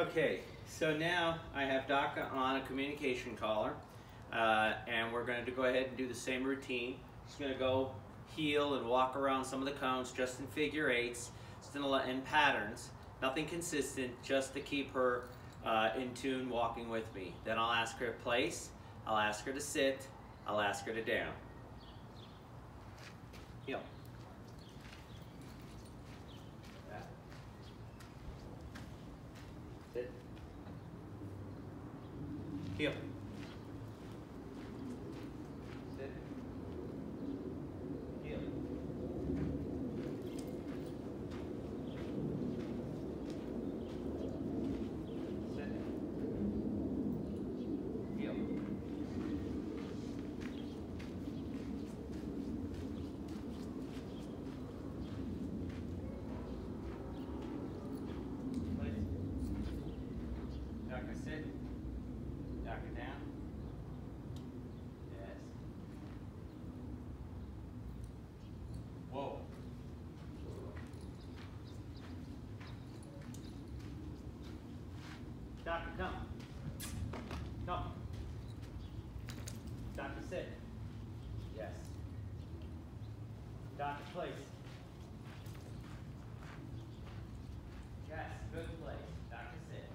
Okay, so now I have DACA on a communication collar, uh, and we're going to go ahead and do the same routine. She's going to go heel and walk around some of the cones just in figure eights, still in patterns, nothing consistent, just to keep her uh, in tune walking with me. Then I'll ask her to place, I'll ask her to sit, I'll ask her to down. Heel. Heel. Sit. Heel. Sit. Heel. Place. Doctor sit. Doctor down. Yes. Whoa. Doctor, come. Come. Doctor, sit. Yes. Doctor, place. Yes, good place. Doctor, sit.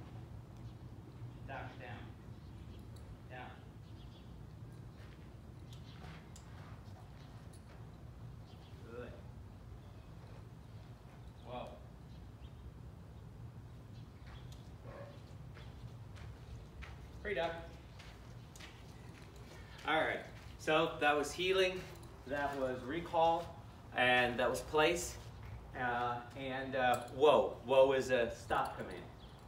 Doctor, down. Down. Good. Whoa. Duck. All right, so that was heeling, that was recall, and that was place. Uh, and uh, whoa, whoa is a stop command.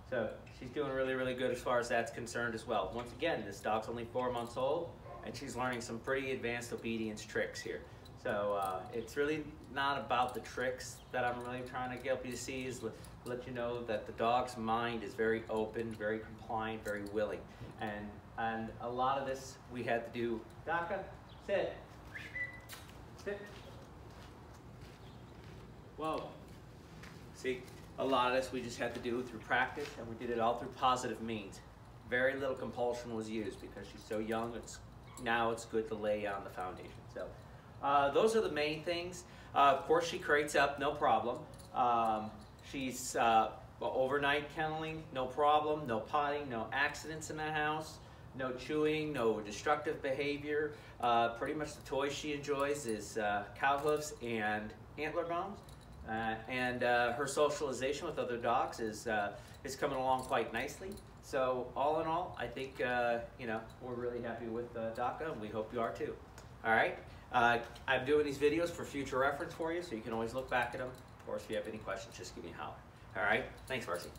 So she's doing really, really good as far as that's concerned as well. Once again, this dog's only four months old, and she's learning some pretty advanced obedience tricks here. So uh, it's really not about the tricks that I'm really trying to help you to see is let, let you know that the dog's mind is very open, very compliant, very willing. And, and a lot of this we had to do, DACA, sit, sit. Whoa. See, a lot of this we just had to do through practice and we did it all through positive means. Very little compulsion was used because she's so young, it's, now it's good to lay on the foundation. So uh, those are the main things. Uh, of course she crates up, no problem. Um, she's uh, overnight kenneling, no problem. No potting, no accidents in the house, no chewing, no destructive behavior. Uh, pretty much the toys she enjoys is uh, cow hoofs and antler bones. Uh, and her socialization with other dogs is is coming along quite nicely. So all in all, I think you know we're really happy with DACA, and we hope you are too. All right, uh, I'm doing these videos for future reference for you, so you can always look back at them. Of course, if you have any questions, just give me a holler. All right, thanks, Marcy.